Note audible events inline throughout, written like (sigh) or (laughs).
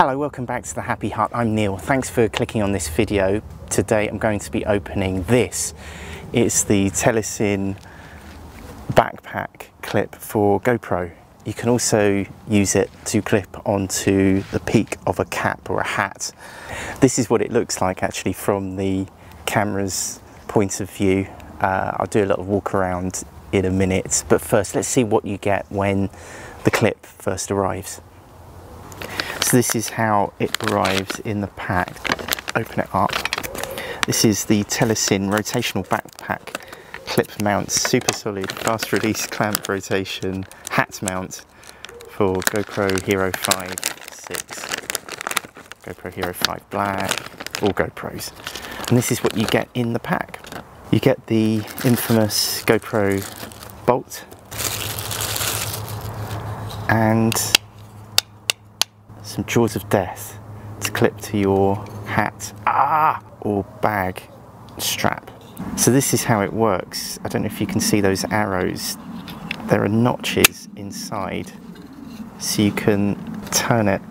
Hello, welcome back to the Happy Hut. I'm Neil. Thanks for clicking on this video. Today I'm going to be opening this. It's the Telesin backpack clip for GoPro. You can also use it to clip onto the peak of a cap or a hat. This is what it looks like actually from the camera's point of view. Uh, I'll do a little walk around in a minute, but first let's see what you get when the clip first arrives. So this is how it arrives in the pack. Open it up. This is the Telesin rotational backpack clip mount, super solid, fast release clamp rotation, hat mount for GoPro Hero 5 6, GoPro Hero 5 Black, all GoPros. And this is what you get in the pack. You get the infamous GoPro bolt and some jaws of death to clip to your hat ah, or bag strap. So this is how it works. I don't know if you can see those arrows. There are notches inside so you can turn it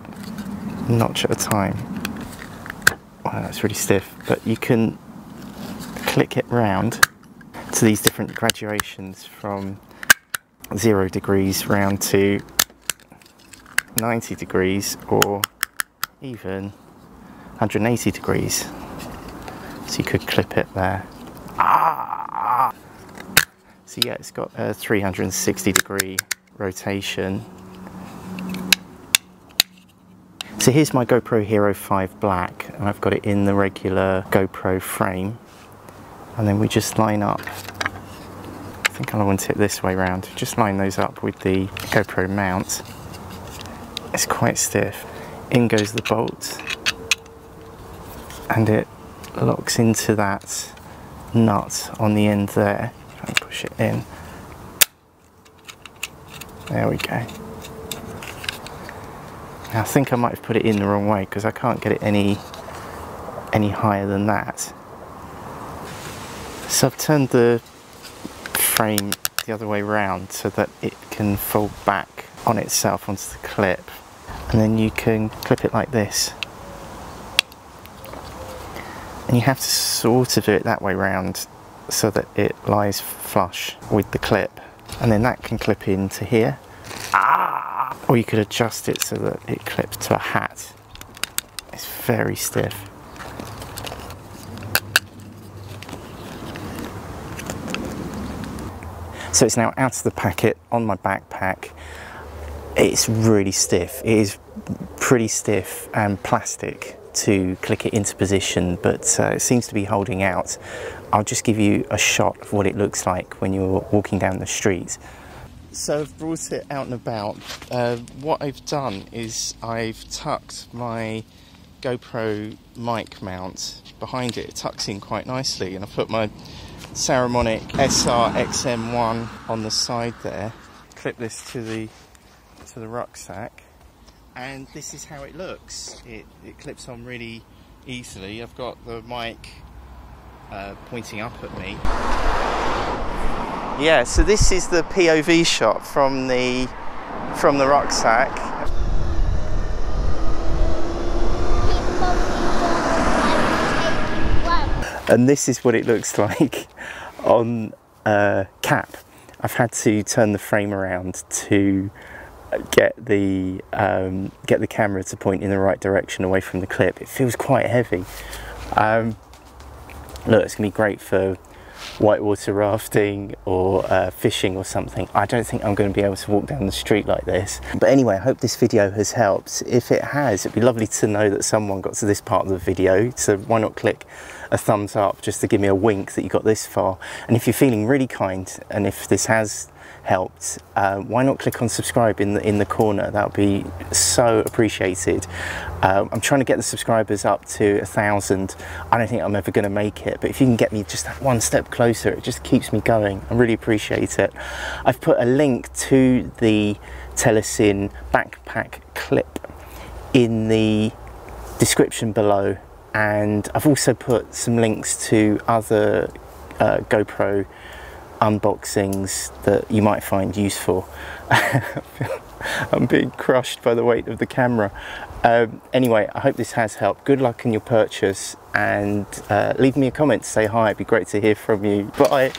notch at a time. Wow, that's really stiff, but you can click it round to these different graduations from zero degrees round to 90 degrees or even 180 degrees. So you could clip it there. Ah! So yeah, it's got a 360 degree rotation. So here's my GoPro Hero 5 Black and I've got it in the regular GoPro frame. And then we just line up I think I want it this way round. Just line those up with the GoPro mount. It's quite stiff. In goes the bolt and it locks into that nut on the end there. And push it in. There we go. Now I think I might have put it in the wrong way because I can't get it any any higher than that. So I've turned the frame the other way around so that it can fold back on itself onto the clip. And then you can clip it like this. And you have to sort of do it that way round so that it lies flush with the clip. And then that can clip into here. Ah! or you could adjust it so that it clips to a hat. It's very stiff. So it's now out of the packet on my backpack it's really stiff. It is pretty stiff and plastic to click it into position, but uh, it seems to be holding out. I'll just give you a shot of what it looks like when you're walking down the street. So I've brought it out and about. Uh, what I've done is I've tucked my GoPro mic mount behind it. It tucks in quite nicely and I put my Saramonic SR XM1 on the side there. Clip this to the to the rucksack and this is how it looks. It, it clips on really easily. I've got the mic uh, pointing up at me. Yeah, so this is the POV shot from the from the rucksack. And this is what it looks (laughs) like on a cap. I've had to turn the frame around to get the um, get the camera to point in the right direction away from the clip. It feels quite heavy. Um, look, it's gonna be great for whitewater rafting or uh, fishing or something. I don't think I'm going to be able to walk down the street like this. But anyway, I hope this video has helped. If it has, it'd be lovely to know that someone got to this part of the video. So why not click a thumbs up just to give me a wink that you got this far. And if you're feeling really kind and if this has helped, uh, why not click on subscribe in the, in the corner? That would be so appreciated. Um, I'm trying to get the subscribers up to a thousand. I don't think I'm ever going to make it, but if you can get me just that one step closer, it just keeps me going. I really appreciate it. I've put a link to the Telesin backpack clip in the description below and I've also put some links to other uh, GoPro unboxings that you might find useful. (laughs) I'm being crushed by the weight of the camera. Um, anyway, I hope this has helped. Good luck in your purchase and uh, leave me a comment to say hi. It'd be great to hear from you. Bye.